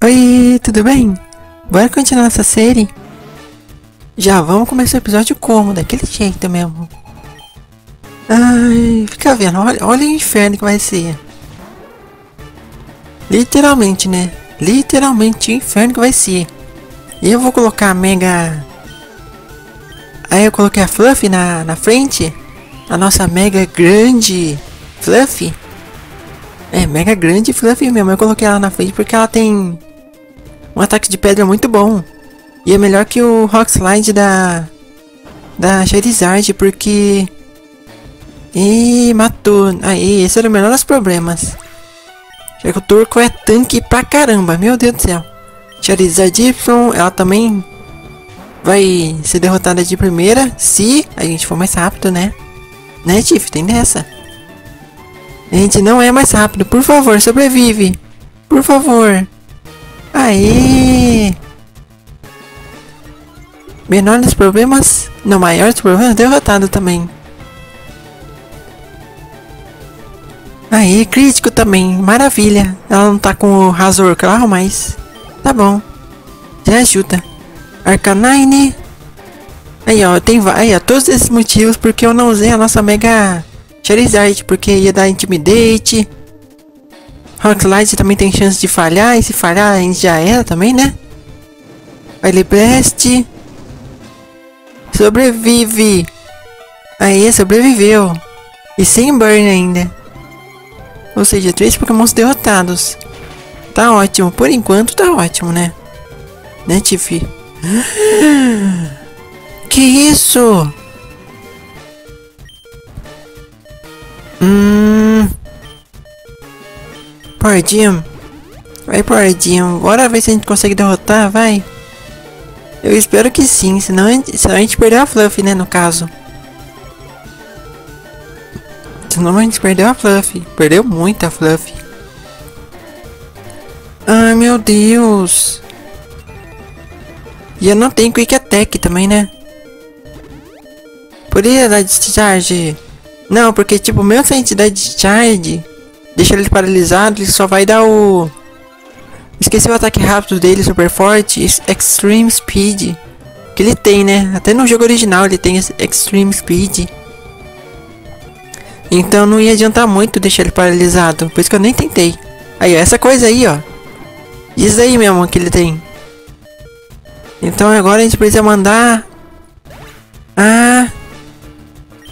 Oi, tudo bem? Bora continuar essa série? Já vamos começar o episódio como? Daquele jeito mesmo. Ai, fica vendo, olha, olha o inferno que vai ser. Literalmente, né? Literalmente o inferno que vai ser. Eu vou colocar a mega... Aí eu coloquei a Fluffy na, na frente. A nossa mega grande Fluffy. É, mega grande Fluffy mesmo. Eu coloquei ela na frente porque ela tem um ataque de pedra muito bom. E é melhor que o Rock Slide da... Da Charizard, porque... E matou. Aí, esse era o menor dos problemas. Já que o Turco é tanque pra caramba, meu Deus do céu. Charizard Y, ela também vai ser derrotada de primeira se a gente for mais rápido, né? Né, Tiff? Tem dessa. A gente não é mais rápido. Por favor, sobrevive. Por favor. Aí. Menor dos problemas. Não, maior problemas. Derrotado também. Aí, crítico também. Maravilha. Ela não tá com o Razor Claro, mas... Tá bom. Já ajuda. Arcanine. Aí, ó. Tem aí, ó, todos esses motivos porque eu não usei a nossa Mega Charizard. Porque ia dar Intimidate. Rock Slide também tem chance de falhar. E se falhar, a gente já era também, né? Ele Blast. Sobrevive. Aí, sobreviveu. E sem burn ainda. Ou seja, três pokémons derrotados. Tá ótimo. Por enquanto tá ótimo, né? Né, Tiffy? Que isso? Hum... Pardinho. Vai, Pardinho. Bora ver se a gente consegue derrotar, vai. Eu espero que sim, senão a gente, senão a gente perdeu a Fluff, né, no caso. Senão a gente perdeu a Fluff. Perdeu muita Fluff. Ai, meu Deus. E eu não tenho Quick Attack também, né? Poderia dar discharge? Não, porque tipo, mesmo se a gente dar discharge, deixa ele paralisado, ele só vai dar o... Esqueci o ataque rápido dele, super forte, Extreme Speed. Que ele tem, né? Até no jogo original ele tem Extreme Speed. Então não ia adiantar muito deixar ele paralisado. Por isso que eu nem tentei. Aí, ó, essa coisa aí, ó. Isso aí mesmo que ele tem. Então agora a gente precisa mandar... Ah...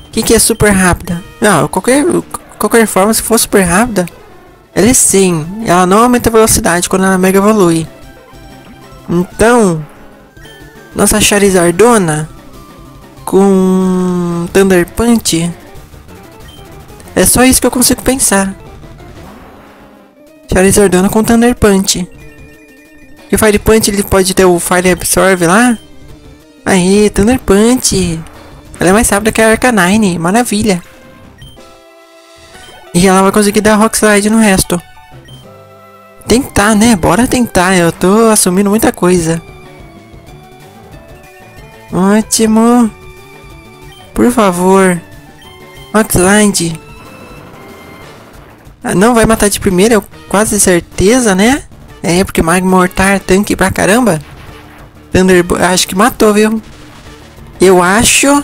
O que, que é super rápida? Não, qualquer, qualquer forma, se for super rápida... Ela é sim. Ela não aumenta a velocidade quando ela mega evolui. Então... Nossa Charizardona... Com... Thunder Punch... É só isso que eu consigo pensar. Charizardona com Thunder Punch. E o Fire Punch ele pode ter o Fire Absorb lá? Aí, Thunder Punch. Ela é mais rápida que a Arcanine. Maravilha. E ela vai conseguir dar Rock Slide no resto. Tentar, né? Bora tentar. Eu tô assumindo muita coisa. Ótimo. Por favor. Rock Slide. Ah, não vai matar de primeira, é quase certeza, né? É, porque Magma Mortar tanque pra caramba. Thunderbolt, acho que matou, viu? Eu acho...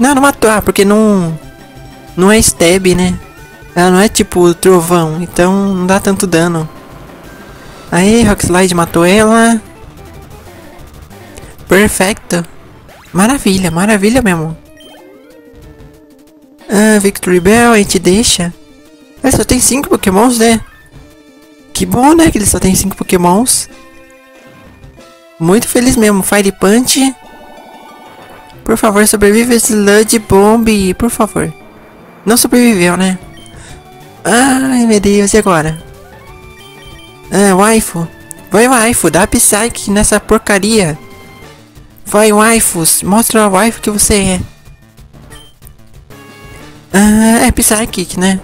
Não, não matou, ah, porque não... Não é stab, né? Ela não é tipo trovão, então não dá tanto dano. Aí, Rock Slide matou ela. Perfeito. Maravilha, maravilha mesmo. Ah, Victory Bell, a gente deixa. Ele só tem 5 pokémons, né? Que bom, né? Que ele só tem 5 pokémons. Muito feliz mesmo. Fire Punch. Por favor, sobrevive Sludge Bomb. Por favor. Não sobreviveu, né? Ai, meu Deus. E agora? Ah, waifu. Vai, waifu. Dá Psyche nessa porcaria. Vai, waifus. Mostra a waifu que você é. Ah, é Psychic, né?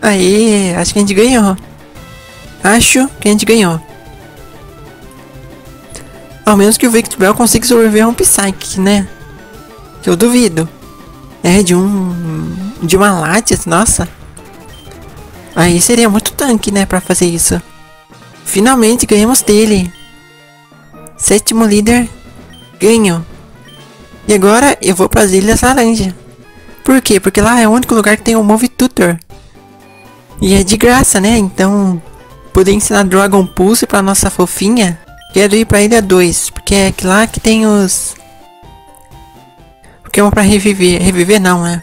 Aí, acho que a gente ganhou. Acho que a gente ganhou. Ao menos que o Victor Bell consiga sobreviver a um Psychic, né? Que eu duvido. É, de um... De uma Latias, nossa. Aí seria muito tanque, né, pra fazer isso. Finalmente ganhamos dele. Sétimo líder, ganho. E agora eu vou para as Ilhas Laranja. Por quê? Porque lá é o único lugar que tem o Move Tutor. E é de graça, né? Então, poder ensinar Dragon Pulse pra nossa fofinha. Quero ir pra Ilha 2, porque é lá que tem os... Pokémon pra reviver. Reviver não, né?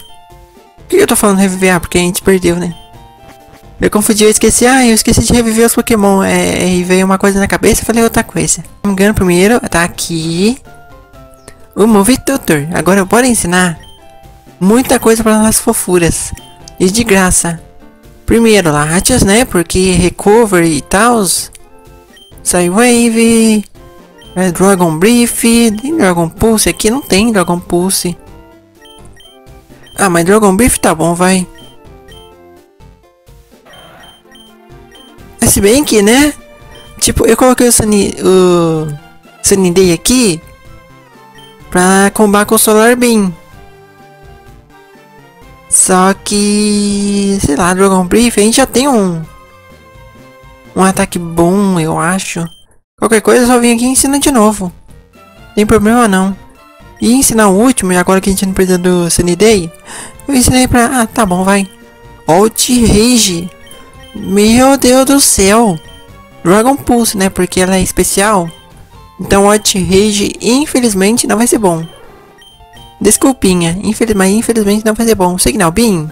Que eu tô falando reviver? Ah, porque a gente perdeu, né? Eu confundi, eu esqueci. Ah, eu esqueci de reviver os Pokémon. É, e veio uma coisa na cabeça e falei outra coisa. Se não me engano, primeiro tá aqui. O Move Tutor. Agora bora ensinar muita coisa para nossas fofuras. E de graça. Primeiro, Latias, né? Porque Recover e tal. Wave. É, Dragon Brief. Tem Dragon Pulse aqui? Não tem Dragon Pulse. Ah, mas Dragon Brief tá bom, vai. Se bem que, né? Tipo, eu coloquei o Sunny, o Sunny Day aqui pra combater com o Solar Beam. Só que, sei lá, Dragon Brief, a gente já tem um um ataque bom, eu acho. Qualquer coisa, só vim aqui e ensina de novo. Tem problema não. E ensinar o último, e agora que a gente não precisa do Sunny Day, eu ensinei pra... Ah, tá bom, vai. Alt Rage. Meu Deus do céu. Dragon Pulse, né? Porque ela é especial. Então Alt Rage, infelizmente, não vai ser bom. Desculpinha, infeliz, mas infelizmente não vai ser bom. Signal Beam.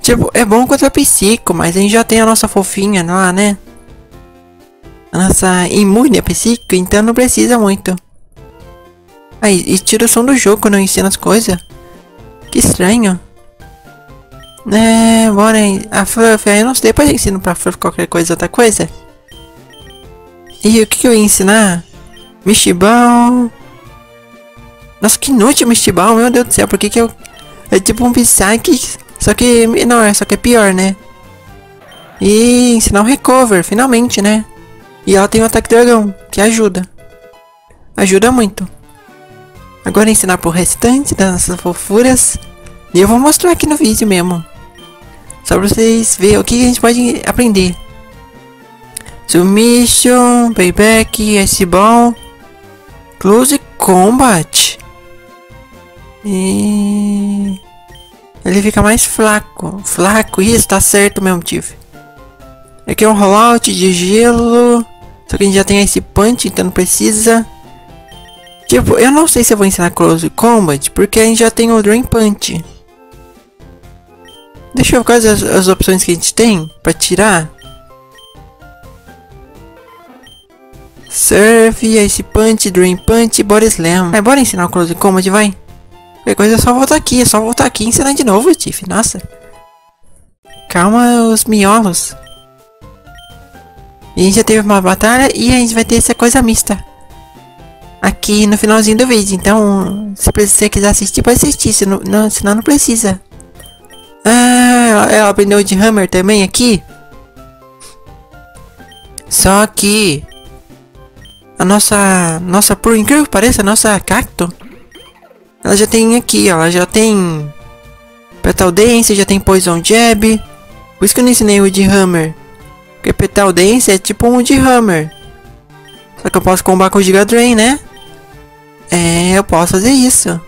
Tipo, é bom contra psico, mas a gente já tem a nossa fofinha lá, né? A nossa imune a psico, então não precisa muito. Aí, e tira o som do jogo quando eu ensino as coisas. Que estranho. É, bora aí. A Fluff, eu não sei, depois eu ensino pra Fluff qualquer coisa, outra coisa. E o que, que eu ia ensinar? Mistibal. Nossa, que inútil Mistibal, meu Deus do céu, por que que eu... É tipo um Psychic, só que... Não, é só que é pior, né? E ensinar um Recover, finalmente, né? E ela tem o Ataque Dragão, que ajuda. Ajuda muito. Agora ensinar pro restante das nossas fofuras. E eu vou mostrar aqui no vídeo mesmo. Só pra vocês verem o que a gente pode aprender. Submission, Payback, Ice Ball, Close Combat. E ele fica mais flaco. Flaco, isso tá certo mesmo, Tiff. Aqui é um rollout de gelo. Só que a gente já tem esse punch, então não precisa. Tipo, eu não sei se eu vou ensinar Close Combat, porque a gente já tem o Drain Punch. Deixa eu ver quais as, as opções que a gente tem pra tirar. Surf, Ice Punch, Drain Punch, Body Slam. É, bora ensinar o Close Combat, vai. Qualquer coisa é só voltar aqui, é só voltar aqui e ensinar de novo, Tiff. Nossa. Calma os miolos. E a gente já teve uma batalha e a gente vai ter essa coisa mista. Aqui no finalzinho do vídeo. Então, se você quiser assistir, pode assistir. Se não, não, senão não precisa. Ah, ela aprendeu de Hammer também aqui. Só que a nossa, nossa, por incrível que pareça, a nossa cacto, ela já tem aqui, ela já tem Petal Dance, já tem Poison Jab. Por isso que eu não ensinei o de Hammer. Porque Petal Dance é tipo um de Hammer. Só que eu posso combar com o Giga Drain, né? É, eu posso fazer isso.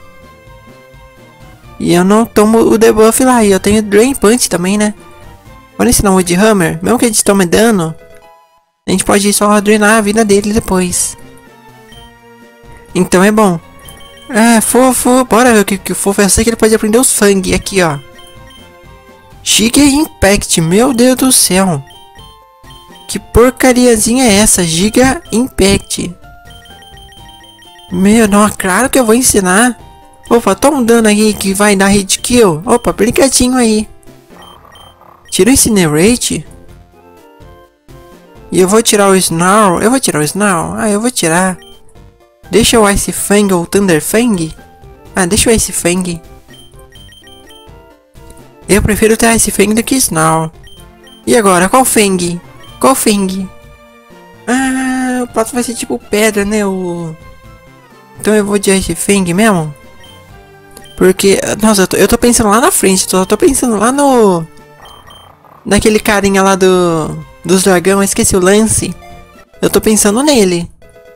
E eu não tomo o debuff lá. E eu tenho Drain Punch também, né? Bora ensinar o de Hammer. Mesmo que a gente tome dano, a gente pode só drenar a vida dele depois. Então é bom. Ah, fofo. Bora ver o que, que o fofo. Eu sei que ele pode aprender os Fang. Aqui, ó. Giga Impact. Meu Deus do céu. Que porcariazinha é essa? Giga Impact. Meu, não, claro que eu vou ensinar. Opa, toma um dano aí que vai dar hit kill. Opa, brincadinho aí. Tira o Incinerate. E eu vou tirar o Snarl. Eu vou tirar o Snarl? Ah, eu vou tirar. Deixa o Ice Fang ou Thunder Fang? Ah, deixa o Ice Fang. Eu prefiro ter Ice Fang do que Snarl. E agora, qual Fang? Qual Fang? Ah, o próximo vai ser tipo pedra, né? O... Então eu vou de Ice Fang mesmo? Porque, nossa, eu tô, eu tô, pensando lá na frente, tô, tô pensando lá no... daquele carinha lá do dos dragão, esqueci o lance. Eu tô pensando nele.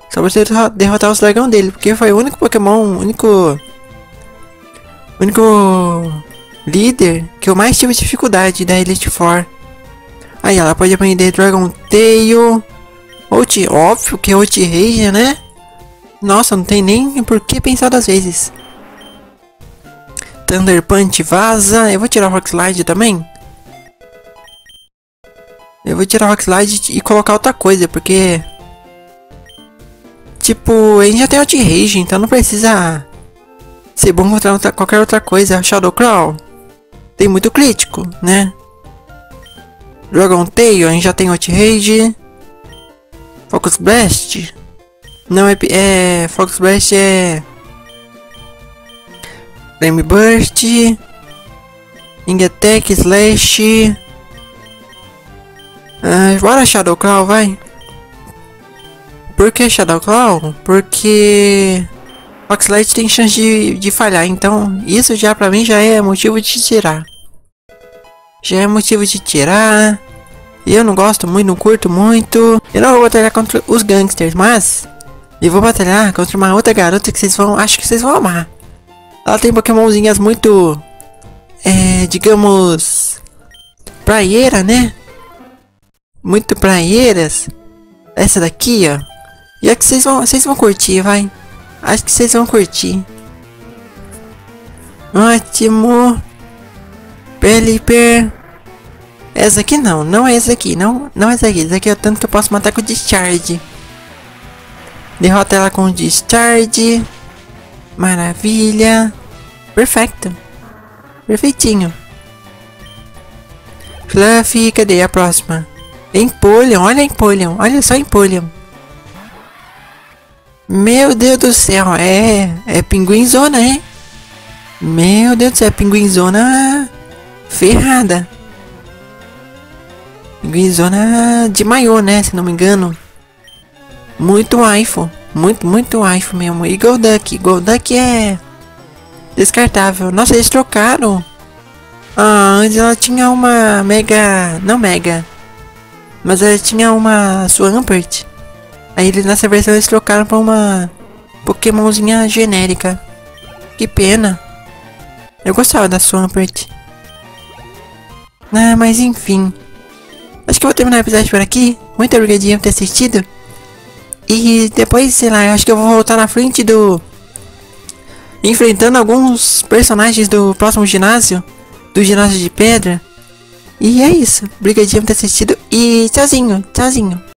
Só pra você derrotar os dragão dele, porque foi o único Pokémon, único único líder que eu mais tive dificuldade da Elite Four. Aí ela pode aprender Dragon Tail. Out, óbvio que é Out Rage, né? Nossa, não tem nem por que pensar das vezes. Thunder Punch vaza. Eu vou tirar o Rock Slide também. Eu vou tirar o Rock Slide e colocar outra coisa, porque... Tipo, a gente já tem Out Rage, então não precisa ser bom contra qualquer outra coisa. Shadow Crawl tem muito crítico, né? Dragon Tail, a gente já tem Outrage. Focus Blast. Não é. É. Focus Blast é. Flame Burst. Ing Attack, Slash. Ah, bora Shadow Claw, vai. Por que Shadow Claw? Porque. Fox Light tem chance de, de falhar, então isso já pra mim já é motivo de tirar. Já é motivo de tirar. Eu não gosto muito, não curto muito. Eu não vou batalhar contra os gangsters, mas eu vou batalhar contra uma outra garota que vocês vão, acho que vocês vão amar. Ela tem pokémonzinhas muito, é, digamos, praieira, né? Muito praieiras. Essa daqui, ó. E é que vocês vão, vocês vão curtir, vai. Acho que vocês vão curtir. Ótimo. Pelipper. Essa aqui não, não é essa aqui, não, não é essa aqui. Essa aqui é tanto que eu posso matar com Discharge. Derrota ela com Discharge. Maravilha. Perfeito. Perfeitinho. Fluffy, cadê a próxima? Empoleon, olha Empoleon, olha só Empoleon. Meu Deus do céu, é. É pinguinzona, hein? Meu Deus do céu, pinguinzona ferrada. Pinguinzona de maior, né? Se não me engano. Muito iPhone. Muito, muito iPhone mesmo. E Golduck. Golduck é descartável. Nossa, eles trocaram. Ah, antes ela tinha uma Mega. Não Mega. Mas ela tinha uma Swampert. Aí eles nessa versão eles trocaram pra uma Pokémonzinha genérica. Que pena. Eu gostava da Swampert. Ah, mas enfim. Acho que vou terminar o episódio por aqui. Muito obrigadinho por ter assistido. E depois, sei lá, acho que eu vou voltar na frente do... Enfrentando alguns personagens do próximo ginásio. Do ginásio de pedra. E é isso. Obrigadinho por ter assistido. E tchauzinho, tchauzinho.